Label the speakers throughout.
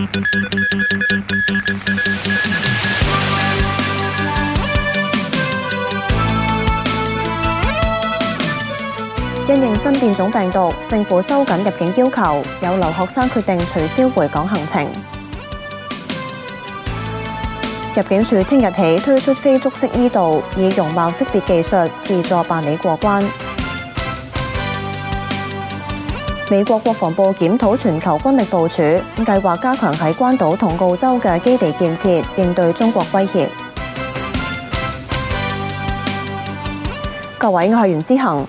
Speaker 1: 因應新變種病毒，政府收緊入境要求，有留學生決定取消回港行程。入境處聽日起推出非足式 e 道，以容貌識別技術自助辦理過關。美国国防部检讨全球军力部署，计划加强喺关岛同澳洲嘅基地建设，应对中国威胁。各位，我系袁思恒。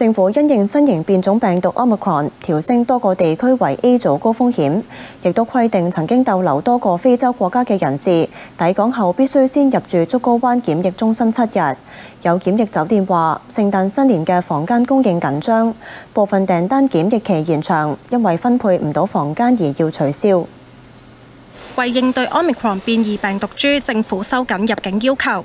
Speaker 1: 政府因應新型變種病毒 Omicron 調升多個地區為 A 組高風險，亦都規定曾經逗留多個非洲國家嘅人士抵港後必須先入住竹篙灣檢疫中心七日。有檢疫酒店話，聖誕新年嘅房間供應緊張，部分訂單檢疫期延長，因為分配唔到房間而要取消。
Speaker 2: 為應對 Omicron 變異病毒株，政府收緊入境要求。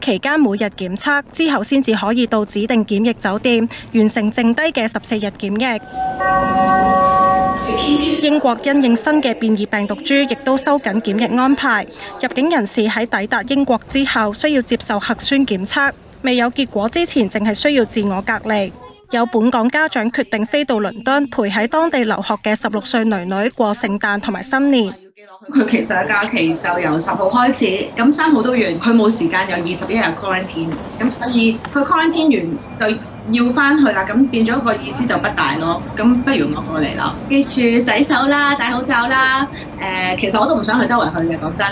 Speaker 2: 期間每日檢測之後，先至可以到指定檢疫酒店完成剩低嘅十四日檢疫。英國因應新嘅变异病毒株，亦都收緊檢疫安排。入境人士喺抵達英國之後，需要接受核酸檢測，未有結果之前，淨係需要自我隔離。有本港家長決定飛到倫敦，陪喺當地留學嘅十六歲女女過聖誕同埋新年。
Speaker 3: 佢其實假期就由十號開始，咁三號都完，佢冇時間有二十一日 quarantine，咁所以佢 quarantine 完就要翻去啦，咁變咗個意思就不大咯。咁不如我過嚟啦，記住洗手啦，戴口罩啦。誒、其實我都唔想去周圍去嘅，講真。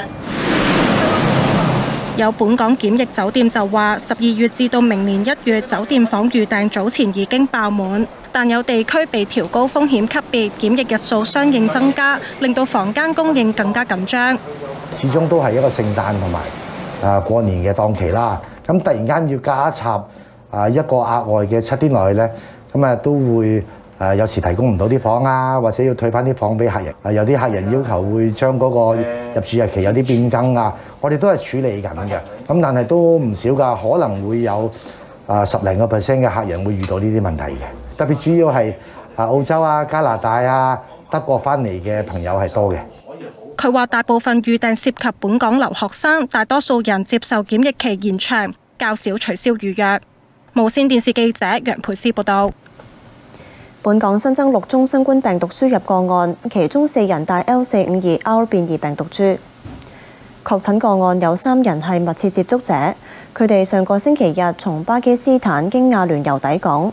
Speaker 2: 有本港檢疫酒店就話，十二月至到明年一月，酒店房預訂早前已經爆滿。但有地區被調高風險級別，檢疫日數相應增加，令到房間供應更加緊張。
Speaker 4: 始終都係一個聖誕同埋啊過年嘅檔期啦，咁突然間要加插啊一個額外嘅七天內咧，咁啊都會誒有時提供唔到啲房啊，或者要退翻啲房俾客人。啊有啲客人要求會將嗰個入住日期有啲變更啊，我哋都係處理緊嘅。咁但係都唔少㗎，可能會有啊十零個 percent 嘅客人會遇到呢啲問題嘅。特別主要係啊澳洲啊、加拿大啊、德國翻嚟嘅朋友係多嘅。
Speaker 2: 佢話大部分預訂涉及本港留學生，大多數人接受檢疫期延長，較少取消預約。無線電視記者楊培思報道。
Speaker 1: 本港新增六宗新冠病毒輸入個案，其中四人帶 L 四五二 R 變異病毒株。確診個案有三人係密切接觸者，佢哋上個星期日從巴基斯坦經亞聯酋抵港，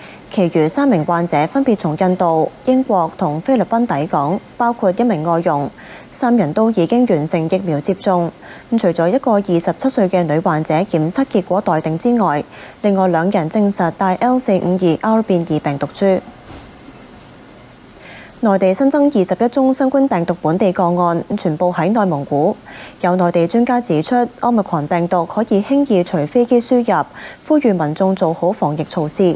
Speaker 1: 其餘三名患者分別從印度、英國同菲律賓抵港，包括一名外佣。三人都已經完成疫苗接種。咁除咗一個二十七歲嘅女患者檢測結果待定之外，另外兩人證實帶 L 四五二 R 變異病毒株。內地新增二十一宗新冠病毒本地個案，全部喺內蒙古。有內地專家指出，Omicron 病毒可以輕易隨飛機輸入，呼籲民眾做好防疫措施。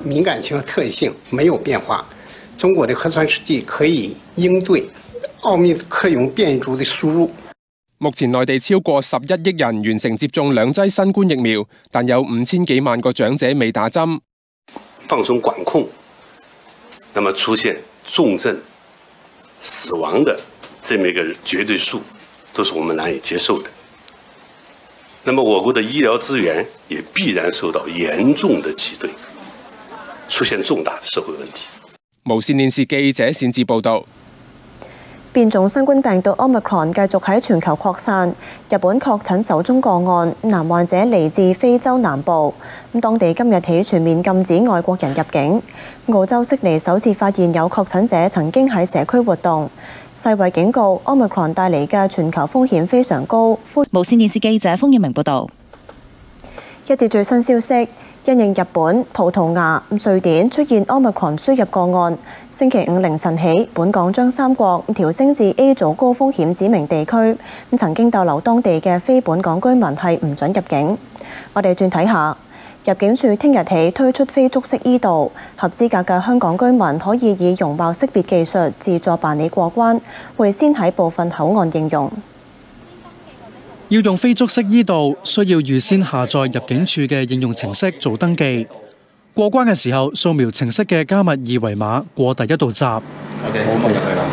Speaker 5: 敏感性和特性没有变化，中国的核酸试剂可以应对奥密克戎变异株的输入。
Speaker 6: 目前内地超过十一亿人完成接种两剂新冠疫苗，但有五千几万个长者未打针。
Speaker 7: 放松管控，那么出现重症、死亡的这么一个绝对数。都是我们难以接受的。那么，我国的医疗资源也必然受到严重的挤兑，出现重大的社会问题。
Speaker 6: 無線電視記者擅自報導。
Speaker 1: 變種新冠病毒 Omicron 繼續喺全球擴散，日本確診首宗個案，男患者嚟自非洲南部，咁當地今日起全面禁止外國人入境。澳洲悉尼首次發現有確診者曾經喺社區活動，世衛警告 Omicron 帶嚟嘅全球風險非常高。
Speaker 8: 無線電視記者封耀明報道。
Speaker 1: 一節最新消息。因應日本、葡萄牙、瑞典出現 Omicron 輸入個案，星期五凌晨起，本港將三國調升至 A 組高風險指明地區。咁曾經逗留當地嘅非本港居民係唔准入境。我哋轉睇下，入境處聽日起推出非觸式醫道，合資格嘅香港居民可以以容貌識別技術自助辦理過關，會先喺部分口岸應用。
Speaker 9: 要用非足式 e 道，需要預先下載入境處嘅應用程式做登記。過關嘅時候，掃描程式嘅加密二維碼過第一道閘。
Speaker 10: OK，好，入去啦。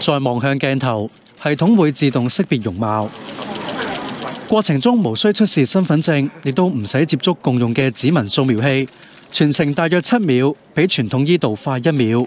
Speaker 9: 再望向鏡頭，系統會自動識別容貌。過程中無需出示身份證，亦都唔使接觸共用嘅指紋掃描器，全程大約七秒，比傳統 e 道快一秒。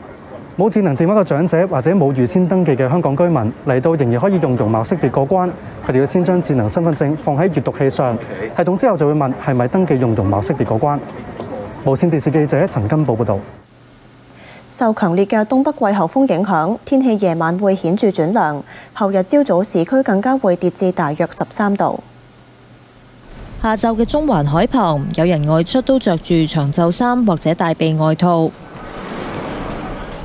Speaker 9: 冇智能電話嘅長者或者冇預先登記嘅香港居民嚟到，仍然可以用容貌識別過關。佢哋要先將智能身份證放喺閲讀器上，系統之後就會問係咪登記用容貌識別過關。無線電視記者陳金寶報道。
Speaker 1: 受強烈嘅東北季候風影響，天氣夜晚會顯著轉涼，後日朝早市區更加會跌至大約十三度。
Speaker 8: 下晝嘅中環海旁，有人外出都着住長袖衫或者大臂外套。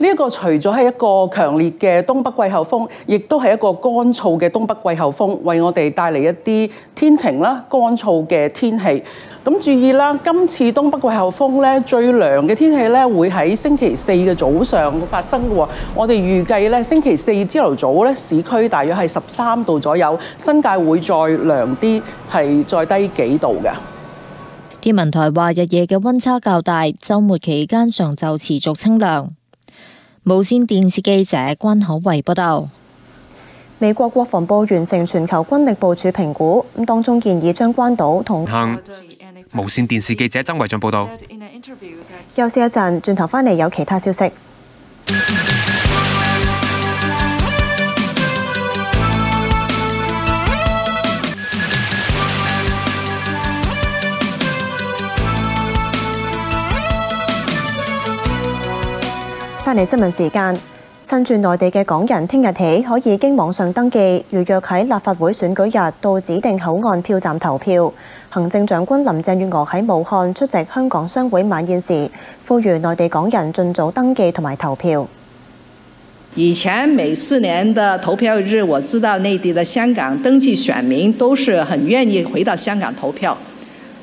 Speaker 11: 呢一個除咗係一個強烈嘅東北季候風，亦都係一個乾燥嘅東北季候風，為我哋帶嚟一啲天晴啦、乾燥嘅天氣。咁注意啦，今次東北季候風咧最涼嘅天氣咧會喺星期四嘅早上發生嘅喎。我哋預計咧星期四朝頭早咧市區大約係十三度左右，新界會再涼啲，係再低幾度嘅。
Speaker 8: 天文台話日夜嘅温差較大，週末期間上晝持續清涼。無線電視記者關可慧報道：
Speaker 1: 美國國防部完成全球軍力部署評估，咁當中建議將關島同。
Speaker 12: 無線電視記者曾維俊報道。
Speaker 1: 休息一陣，轉頭返嚟有其他消息。返嚟新闻时间，身住内地嘅港人听日起可以经网上登记，预约喺立法会选举日到指定口岸票站投票。行政长官林郑月娥喺武汉出席香港商会晚宴时，呼吁内地港人尽早登记同埋投票。
Speaker 13: 以前每四年的投票日，我知道内地的香港登记选民都是很愿意回到香港投票。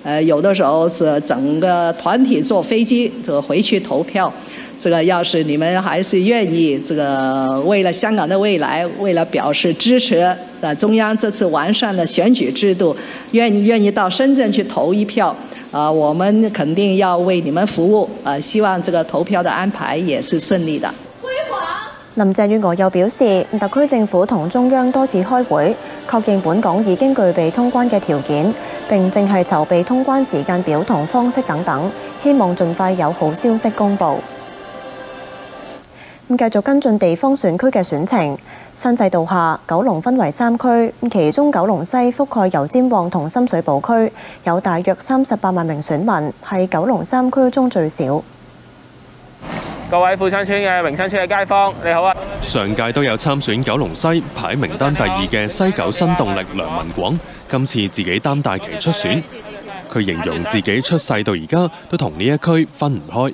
Speaker 13: 呃，有的时候是整个团体坐飞机就回去投票。這個要是你們還是願意，這個為了香港的未來，為了表示支持，呃，中央這次完善了選舉制度，願意願意到深圳去投一票，啊，我們肯定要為你們服務，啊，希望這個投票的安排也是順利的。
Speaker 1: 林鄭月娥又表示，特區政府同中央多次開會，確認本港已經具備通關嘅條件，並正係籌備通關時間表同方式等等，希望盡快有好。消息公佈。咁繼續跟進地方選區嘅選情，新制度下，九龍分為三區，其中九龍西覆蓋油尖旺同深水埗區，有大約三十八萬名選民，係九龍三區中最少。
Speaker 14: 各位富昌村嘅榮昌村嘅街坊，你好啊！
Speaker 15: 上屆都有參選九龍西排名單第二嘅西九新動力梁文廣，今次自己擔大旗出選。佢形容自己出世到而家都同呢一區分唔開。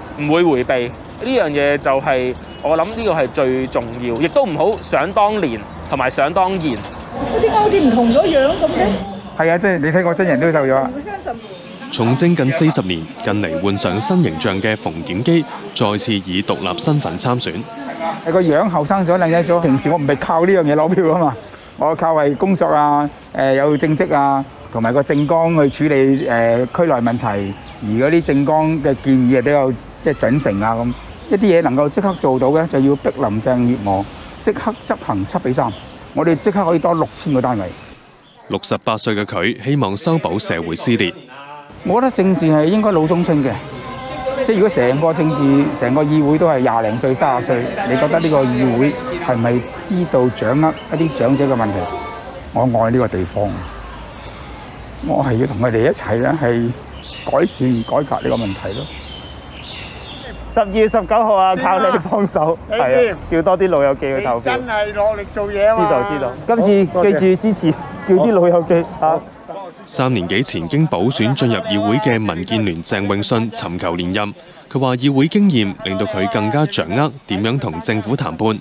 Speaker 14: 唔會迴避呢樣嘢，就係我諗呢個係最重要，亦都唔好想當年同埋想當然。
Speaker 16: 點解好似唔同咗樣咁嘅？
Speaker 17: 係啊，即係你睇我真人都瘦咗。
Speaker 15: 從政近四十年，近嚟換上新形象嘅馮檢基，再次以獨立身份參選。
Speaker 17: 係個樣後生咗，靚仔咗。平時我唔係靠呢樣嘢攞票啊嘛，我靠係工作啊，誒有政績啊，同埋個政綱去處理誒區內問題，而嗰啲政綱嘅建議啊都有。即係準成啊咁一啲嘢能夠即刻做到嘅，就要逼林鄭月娥即刻執行七比三，我哋即刻可以多六千個單位。
Speaker 15: 六十八歲嘅佢希望修補社會撕裂。
Speaker 17: 我覺得政治係應該老中青嘅，即係如果成個政治、成個議會都係廿零歲、三十歲，你覺得呢個議會係咪知道掌握一啲長者嘅問題？我愛呢個地方，我係要同佢哋一齊咧，係改善改革呢個問題咯。
Speaker 14: 十二月十九號啊，靠你幫手，係啊，叫多啲老友記去投票。
Speaker 17: 真係落力做嘢啊！
Speaker 14: 知道知道，今次記住支持，叫啲老友記啊。
Speaker 15: 三年幾前經補選進入議會嘅民建聯鄭永信尋求連任，佢話議會經驗令到佢更加掌握點樣同政府談判。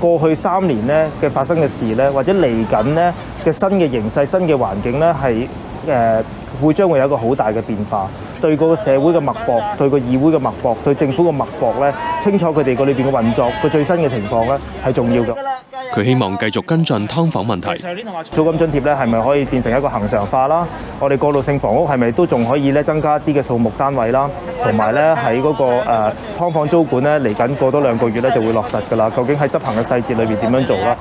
Speaker 14: 過去三年呢嘅發生嘅事呢，或者嚟緊呢嘅新嘅形勢、新嘅環境呢，係誒會將會有一個好大嘅變化。對個社會嘅脈搏，對個議會嘅脈搏，對政府嘅脈搏咧，清楚佢哋個裏邊嘅運作，個最新嘅情況咧係重要嘅。
Speaker 15: 佢希望繼續跟進劏房問題。
Speaker 14: 租金津貼咧係咪可以變成一個恒常化啦？我哋過渡性房屋係咪都仲可以咧增加一啲嘅數目單位啦？同埋咧喺嗰個誒劏房租管咧嚟緊過多兩個月咧就會落實㗎啦。究竟喺執行嘅細節裏邊點樣做啦？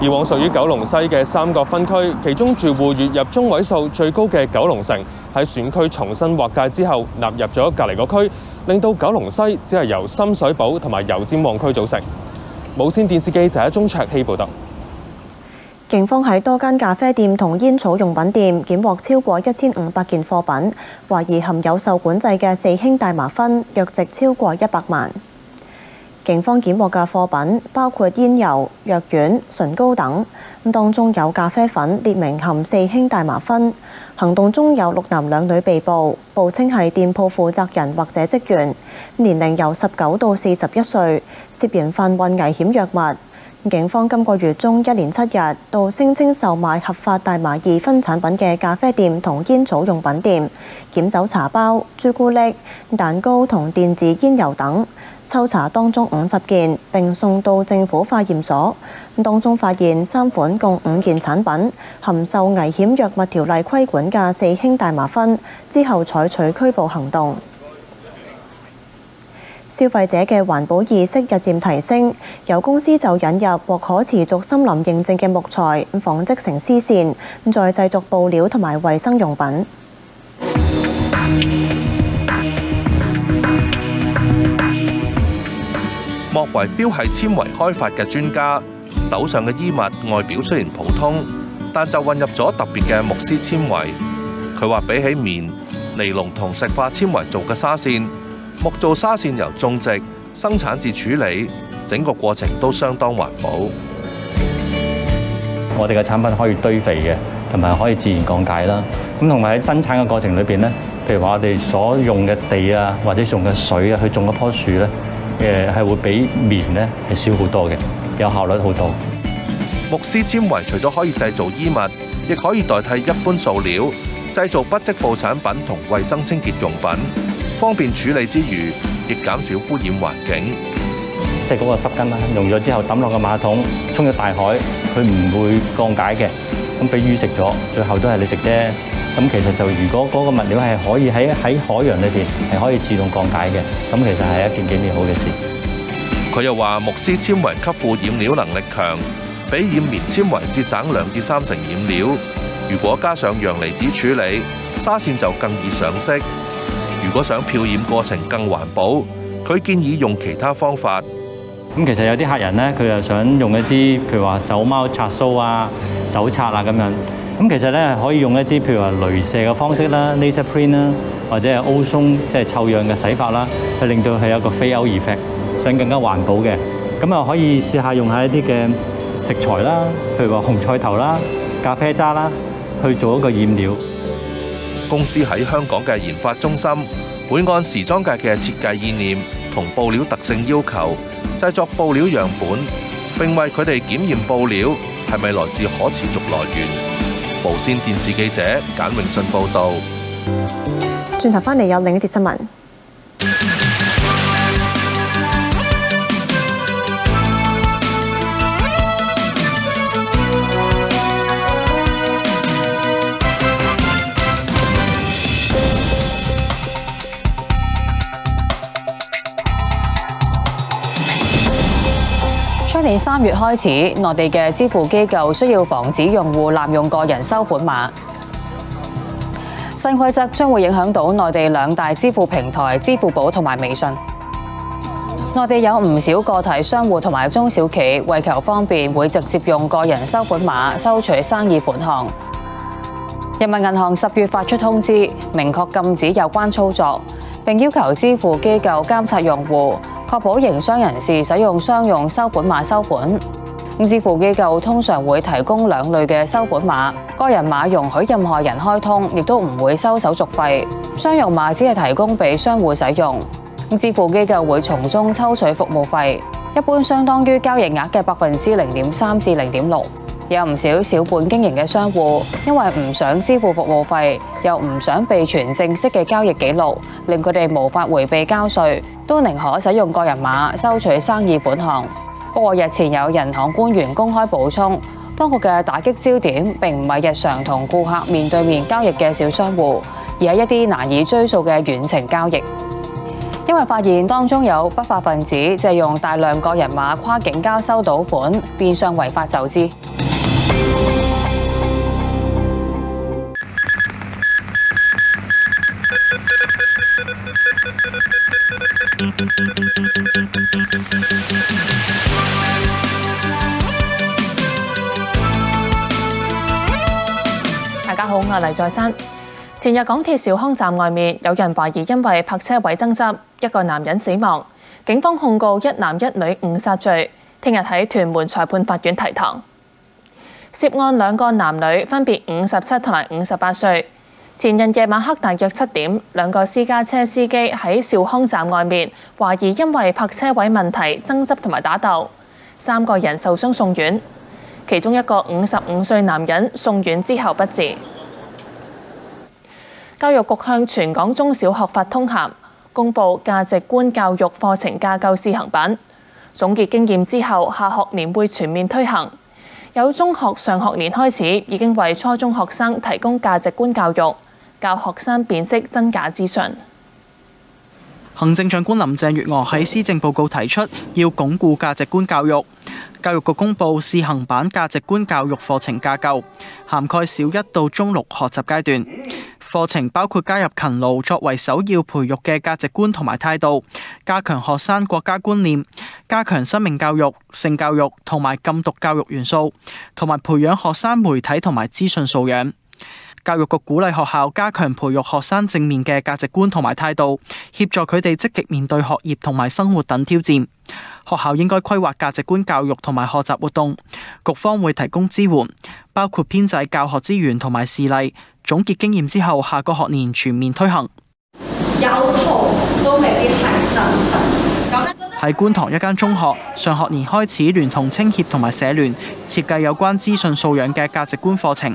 Speaker 6: 以往屬於九龍西嘅三個分區，其中住戶月入中位數最高嘅九龍城，喺選區重新劃界之後，納入咗隔離個區，令到九龍西只係由深水埗同埋油尖旺區組成。無線電視記者鐘卓希報導。
Speaker 1: 警方喺多間咖啡店同煙草用品店檢獲超過一千五百件貨品，懷疑含有受管制嘅四氫大麻酚，約值超過一百萬。警方檢獲嘅貨品包括煙油、藥丸、唇膏等，咁當中有咖啡粉列明含四氫大麻酚。行動中有六男兩女被捕，報稱係店鋪負責人或者職員，年齡由十九到四十一歲，涉嫌販運危險藥物。警方今個月中一連七日到聲稱售賣合法大麻二酚產品嘅咖啡店同煙草用品店，檢走茶包、朱古力、蛋糕同電子煙油等。抽查當中五十件，並送到政府化驗所。當中發現三款共五件產品含受危險藥物條例規管嘅四氫大麻酚，之後採取拘捕行動。消費者嘅環保意識日漸提升，有公司就引入獲可持續森林認證嘅木材，紡織成絲線，再製作布料同埋衛生用品。
Speaker 18: 莫維標係纖維開發嘅專家，手上嘅衣物外表雖然普通，但就混入咗特別嘅木絲纖維。佢話比起棉、尼龍同石化纖維做嘅紗線，木做紗線由種植、生產至處理，整個過程都相當環保。
Speaker 19: 我哋嘅產品可以堆肥嘅，同埋可以自然降解啦。咁同埋喺生產嘅過程裏邊咧，譬如話我哋所用嘅地啊，或者用嘅水啊，去種一棵樹咧。誒係會比棉咧係少好多嘅，有效率好多。
Speaker 18: 木絲纖維除咗可以製造衣物，亦可以代替一般塑料，製造不織布產品同衛生清潔用品，方便處理之餘，亦減少污染環境。
Speaker 19: 即係嗰個濕巾啦，用咗之後抌落個馬桶，沖咗大海，佢唔會降解嘅，咁俾魚食咗，最後都係你食啫。咁其實就如果嗰個物料係可以喺喺海洋裏邊係可以自動降解嘅，咁其實係一件幾美好嘅事。
Speaker 18: 佢又話木絲纖維吸附染料能力強，比染棉纖維節省兩至三成染料。如果加上陽離子處理，紗線就更易上色。如果想漂染過程更環保，佢建議用其他方法。
Speaker 19: 咁其實有啲客人咧，佢又想用一啲譬如話手貓擦鬚啊、手刷啊咁樣。咁其實咧可以用一啲譬如話雷射嘅方式啦、laser print 啦，或者係 ozone 即係臭氧嘅洗法啦，去令到佢有個非歐二廢想更加環保嘅。咁啊可以試下用下一啲嘅食材啦，譬如話紅菜頭啦、咖啡渣啦，去做一個染料。
Speaker 18: 公司喺香港嘅研發中心會按時裝界嘅設計意念同布料特性要求，製作布料樣本，並為佢哋檢驗布料係咪來自可持續來源。无线电视记者简永信报道。
Speaker 1: 转头翻嚟有另一啲新
Speaker 20: 闻。三月開始，內地嘅支付機構需要防止用戶濫用個人收款碼。新規則將會影響到內地兩大支付平台支付寶同埋微信。內地有唔少個體商戶同埋中小企為求方便，會直接用個人收款碼收取生意款项。人民銀行十月發出通知，明確禁止有關操作，並要求支付機構監察用戶。確保營商人士使用商用收款碼收款。支付機構通常會提供兩類嘅收款碼，個人碼容許任何人開通，亦都唔會收手續費。商用碼只係提供俾商户使用。支付機構會從中抽取服務費，一般相當於交易額嘅百分之零點三至零點六。有唔少小本經營嘅商戶，因為唔想支付服務費，又唔想備存正式嘅交易記錄，令佢哋無法迴避交稅，都寧可使用個人碼收取生意款項。不過日前有銀行官員公開補充，當局嘅打擊焦點並唔係日常同顧客面對面交易嘅小商戶，而係一啲難以追溯嘅遠程交易。因為發現當中有不法分子借用大量個人碼跨境交收到款，變相違法就資。
Speaker 21: 大家好，我係黎在山。前日港鐵兆康站外面有人懷疑因為泊車位爭執，一個男人死亡，警方控告一男一女誤殺罪，聽日喺屯門裁判法院提堂。涉案兩個男女分別五十七同埋五十八歲。前日夜晚黑大約七點，兩個私家車司機喺兆康站外面懷疑因為泊車位問題爭執同埋打鬥，三個人受傷送院，其中一個五十五歲男人送院之後不治。教育局向全港中小學發通函，公布價值觀教育課程架構試行版，總結經驗之後，下學年會全面推行。有中學上學年開始已經為初中學生提供價值觀教育，教學生辨識真假資訊。
Speaker 22: 行政長官林鄭月娥喺施政報告提出要鞏固價值觀教育，教育局公布試行版價值觀教育課程架構，涵蓋小一到中六學習階段。課程包括加入勤勞作為首要培育嘅價值觀同埋態度，加強學生國家觀念，加強生命教育、性教育同埋禁毒教育元素，同埋培養學生媒體同埋資訊素養。教育局鼓勵學校加強培育學生正面嘅價值觀同埋態度，協助佢哋積極面對學業同埋生活等挑戰。學校應該規劃價值觀教育同埋學習活動，局方會提供支援，包括編製教學資源同埋事例。總結經驗之後，下個學年全面推行。
Speaker 23: 有圖都未必係真相。咁咧。
Speaker 22: 喺觀塘一間中學，上學年開始聯同青協同埋社聯設計有關資訊素養嘅價值觀課程。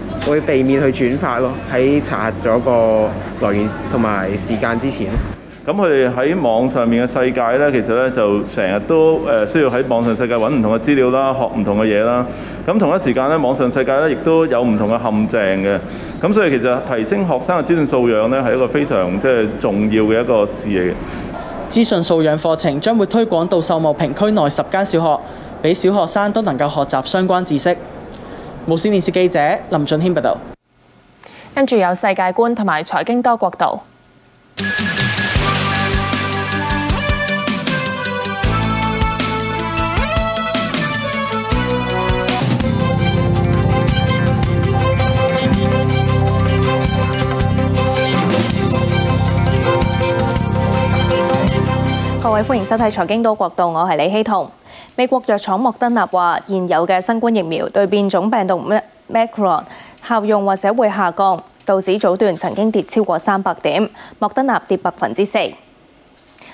Speaker 22: 會
Speaker 24: 避免去轉發咯。喺查核咗個來源同埋時間之前。
Speaker 25: 咁佢哋喺網上面嘅世界咧，其實咧就成日都誒需要喺網上世界揾唔同嘅資料啦，學唔同嘅嘢啦。咁同一時間咧，網上世界咧亦都有唔同嘅陷阱嘅。咁所以其實提升學生嘅資訊素養咧，係一個非常即係重要嘅一個事嚟嘅。
Speaker 22: 資訊素養課程將會推廣到秀茂坪區內十間小學，俾小學生都能夠學習相關知識。無線電視記者林俊軒報導。
Speaker 21: 跟住有世界觀同埋財經多國度。各位歡迎收睇《財經多國度》，我係李希彤。美國藥廠莫德納話，現有嘅新冠疫苗對變種病毒 Macron 效用或者會下降，道指早段曾經跌超過三百點，莫德納跌百分之四。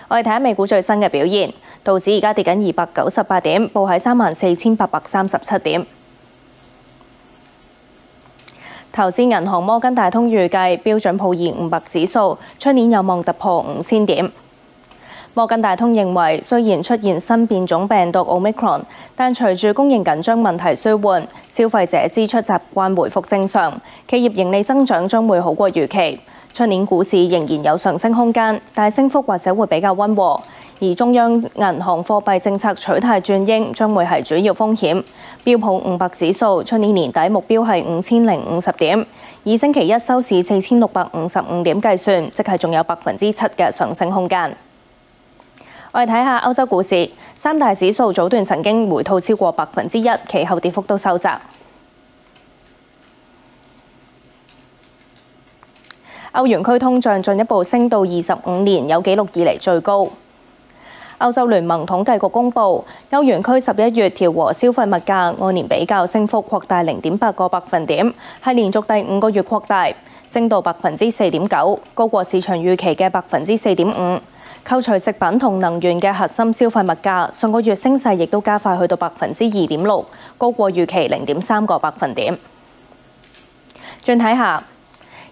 Speaker 21: 我哋睇下美股最新嘅表現，道指而家跌緊二百九十八點，報喺三萬四千八百三十七點。投資銀行摩根大通預計標準普爾五百指數出年有望突破五千點。摩根大通認為，雖然出現新變種病毒 Omicron，但隨住供應緊張問題舒緩，消費者支出習慣回復正常，企業盈利增長將會好過預期。出年股市仍然有上升空間，但升幅或者會比較溫和。而中央銀行貨幣政策取態轉鷹將會係主要風險。標普五百指數出年年底目標係五千零五十點，以星期一收市四千六百五十五點計算，即係仲有百分之七嘅上升空間。我哋睇下歐洲股市，三大指數早段曾經回吐超過百分之一，其後跌幅都收窄。歐元區通脹進一步升到二十五年有記錄以嚟最高。歐洲聯盟統計局公佈，歐元區十一月調和消費物價按年比較升幅擴大零點八個百分點，係連續第五個月擴大，升到百分之四點九，高過市場預期嘅百分之四點五。扣除食品同能源嘅核心消費物價，上個月升勢亦都加快去到百分之二點六，高過預期零點三個百分點。轉睇下，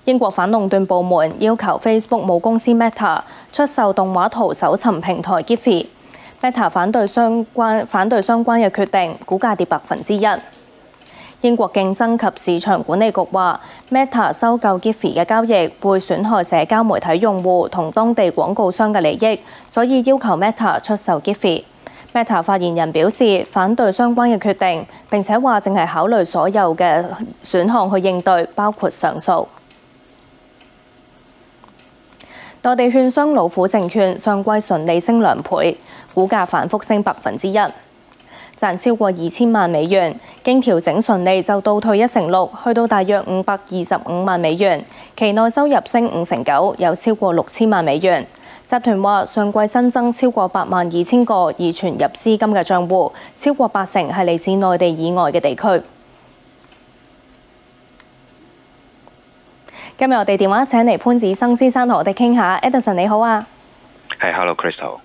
Speaker 21: 英國反壟斷部門要求 Facebook 母公司 Meta 出售動畫圖搜尋平台 Giphy。Meta 反對相關反對相關嘅決定，股價跌百分之一。英國競爭及市場管理局話，Meta 收購 Giphy 嘅交易會損害社交媒體用戶同當地廣告商嘅利益，所以要求 Meta 出售 Giphy。Meta 發言人表示反對相關嘅決定，並且話正係考慮所有嘅選項去應對，包括上訴。內地券商老虎證券上季純利升兩倍，股價反覆升百分之一。賺超過二千萬美元，經調整順利就倒退一成六，去到大約五百二十五萬美元。期內收入升五成九，有超過六千萬美元。集團話上季新增超過八萬二千個已存入資金嘅帳戶，超過八成係嚟自內地以外嘅地區。今日我哋電話請嚟潘子生先生同我哋傾下，Edison 你好啊。
Speaker 26: 係，Hello Crystal。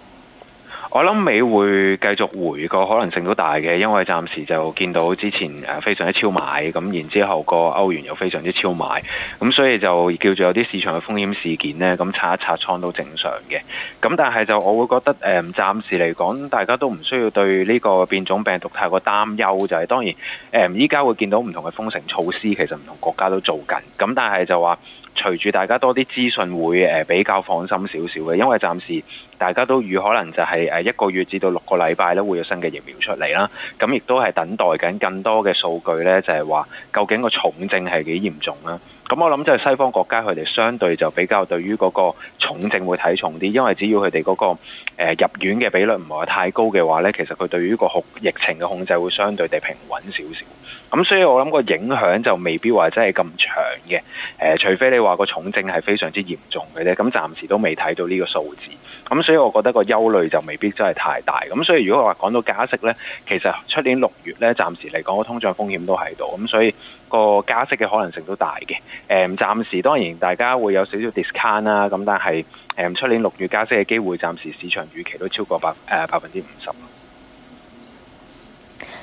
Speaker 26: 我諗美匯繼續回個可能性都大嘅，因為暫時就見到之前誒非常之超買，咁然之後個歐元又非常之超買，咁所以就叫做有啲市場嘅風險事件呢，咁拆一拆倉都正常嘅。咁但係就我會覺得誒，暫時嚟講，大家都唔需要對呢個變種病毒太過擔憂，就係當然誒，依家會見到唔同嘅封城措施，其實唔同國家都做緊，咁但係就話。隨住大家多啲資訊會誒比較放心少少嘅，因為暫時大家都預可能就係誒一個月至到六個禮拜咧會有新嘅疫苗出嚟啦。咁亦都係等待緊更多嘅數據咧，就係話究竟個重症係幾嚴重啦。咁我諗就係西方國家佢哋相對就比較對於嗰個重症會睇重啲，因為只要佢哋嗰個入院嘅比率唔係太高嘅話咧，其實佢對於個疫情嘅控制會相對地平穩少少。咁所以我諗個影響就未必話真係咁長嘅，誒除非你話個重症係非常之嚴重嘅啫，咁暫時都未睇到呢個數字。咁所以我覺得個憂慮就未必真係太大。咁所以如果話講到加息咧，其實出年六月咧，暫時嚟講個通脹風險都喺度，咁所以個加息嘅可能性都大嘅。誒暫時當然大家會有少少 discount 啦，咁但係誒出年六月加息嘅機會，暫時市場預期都超過百誒百分之五十。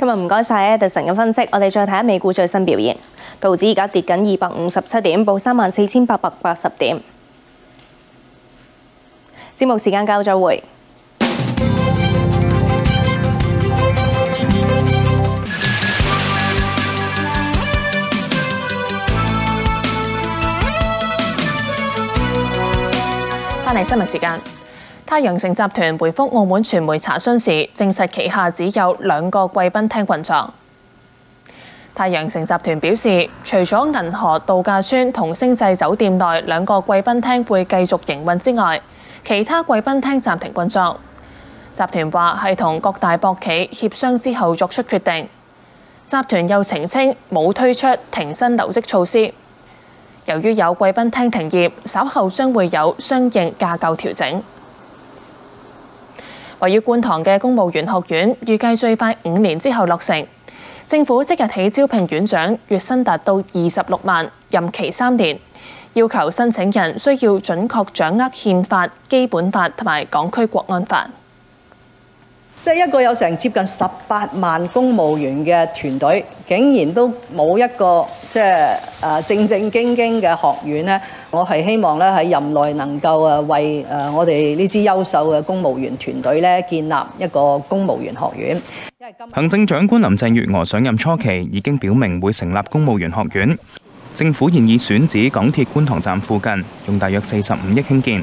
Speaker 27: 今日唔該晒 Edison 嘅分析，我哋再睇下美股最新表現。道指而家跌緊二百五十七點，報三萬四千八百八十點。節目時間交咗會。
Speaker 21: 翻嚟新聞時間。太阳城集團回覆澳門傳媒查詢時，證實旗下只有兩個貴賓廳運作。太阳城集團表示，除咗銀河度假村同星際酒店內兩個貴賓廳會繼續營運之外，其他貴賓廳暫停运作。集團話係同各大博企協商之後作出決定。集團又澄清冇推出停薪留職措施。由於有貴賓廳停業，稍後將會有相應架構調整。位於觀塘嘅公務員學院預計最快五年之後落成，政府即日起招聘院長，月薪達到二十六萬，任期三年，要求申請人需要準確掌握憲法、基本法同埋港區國安法。
Speaker 13: 即係一個有成接近十八萬公務員嘅團隊，竟然都冇一個即係誒正正經經嘅學院咧。我係希望咧喺任內能夠誒為誒我哋呢支優秀嘅公務員團隊咧建立一個公務員學院。
Speaker 28: 行政長官林鄭月娥上任初期已經表明會成立公務員學院，政府現已選址港鐵觀塘站附近，用大約四十五億興建。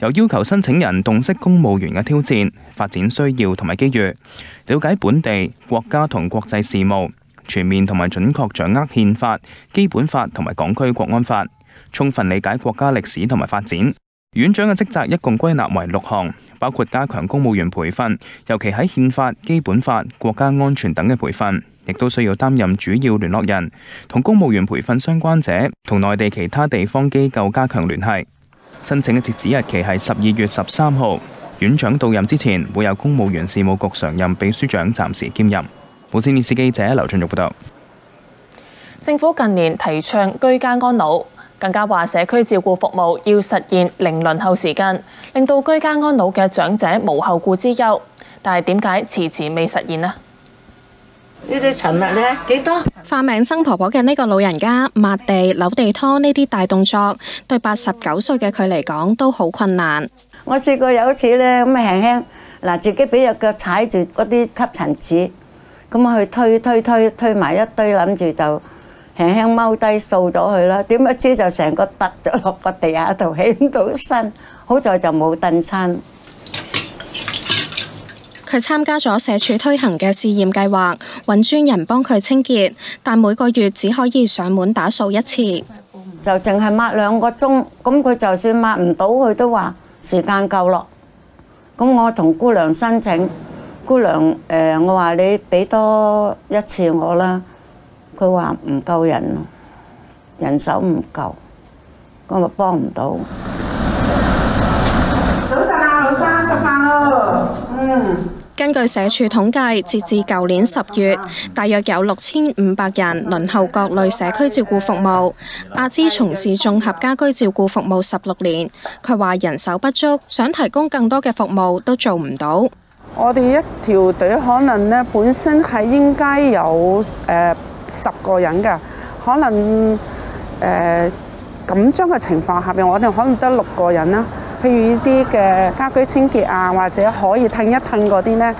Speaker 28: 又要求申請人洞悉公務員嘅挑戰、發展需要同埋機遇，了解本地、國家同國際事務，全面同埋準確掌握憲法、基本法同埋港區國安法，充分理解國家歷史同埋發展。院長嘅職責一共歸納為六項，包括加強公務員培訓，尤其喺憲法、基本法、國家安全等嘅培訓，亦都需要擔任主要聯絡人，同公務員培訓相關者同內地其他地方機構加強聯繫。申請嘅截止日期係十二月十三號。院長到任之前，會有公務員事務局常任秘書長暫時兼任。無線電視記者劉俊玉報道。
Speaker 21: 政府近年提倡居家安老，更加話社區照顧服務要實現零輪候時間，令到居家安老嘅長者無後顧之憂。但係點解遲遲未實現呢？
Speaker 29: 呢啲塵物咧幾多？
Speaker 23: 化名曾婆婆嘅呢個老人家抹地、扭地拖呢啲大動作，對八十九歲嘅佢嚟講都好困難。
Speaker 30: 我試過有一次咧，咁輕輕嗱自己俾隻腳踩住嗰啲吸塵紙，咁我去推推推推埋一堆，諗住就輕輕踎低掃咗佢啦。點不知就成個突咗落個地下度，起唔到身。好在就冇燉親。
Speaker 23: 佢參加咗社署推行嘅試驗計劃，揾專人幫佢清潔，但每個月只可以上門打掃一次。
Speaker 30: 就淨係抹兩個鐘，咁佢就算抹唔到，佢都話時間夠咯。咁我同姑娘申請，姑娘誒，我話你俾多一次我啦。佢話唔夠人，人手唔夠，咁咪幫唔到。
Speaker 31: 早晨啊，老生食飯咯。嗯。
Speaker 23: 根據社署統計，截至舊年十月，大約有六千五百人輪候各類社區照顧服務。阿芝從事綜合家居照顧服務十六年，佢話人手不足，想提供更多嘅服務都做唔到。
Speaker 31: 我哋一條隊可能咧，本身係應該有誒十個人㗎，可能誒緊張嘅情況下邊，我哋可能得六個人啦。譬如呢啲嘅家居清潔啊，或者可以褪一褪嗰啲呢，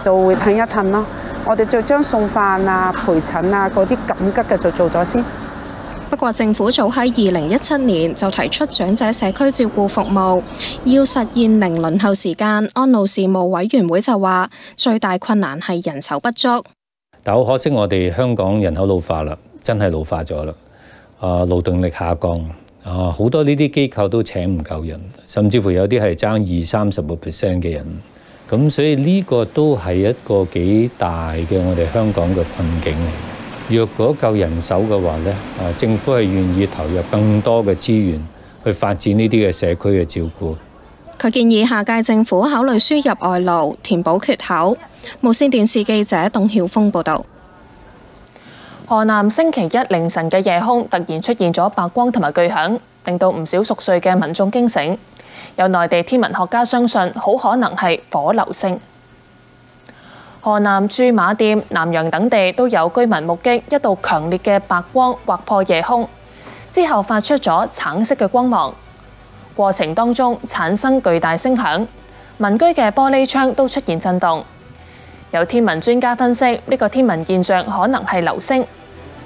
Speaker 31: 就會褪一褪咯。我哋就將送飯啊、陪診啊嗰啲緊急嘅就做咗先。
Speaker 23: 不過政府早喺二零一七年就提出長者社區照顧服務，要實現零輪候時間。安老事務委員會就話，最大困難係人手不足。
Speaker 32: 但好可惜，我哋香港人口老化啦，真係老化咗啦。啊，勞動力下降。啊！好多呢啲機構都請唔夠人，甚至乎有啲係爭二三十個 percent 嘅人，咁所以呢個都係一個幾大嘅我哋香港嘅困境嚟。若果夠人手嘅話咧，啊政府係願意投入更多嘅資源去發展呢啲嘅社區嘅照顧。
Speaker 23: 佢建議下屆政府考慮輸入外勞，填補缺口。無線電視記者董曉峰報導。
Speaker 21: 河南星期一凌晨嘅夜空突然出現咗白光同埋巨響，令到唔少熟睡嘅民眾驚醒。有內地天文學家相信，好可能係火流星。河南駐馬店、南陽等地都有居民目擊一道強烈嘅白光劃破夜空，之後發出咗橙色嘅光芒，過程當中產生巨大聲響，民居嘅玻璃窗都出現震動。有天文專家分析，呢個天文現象可能係流星。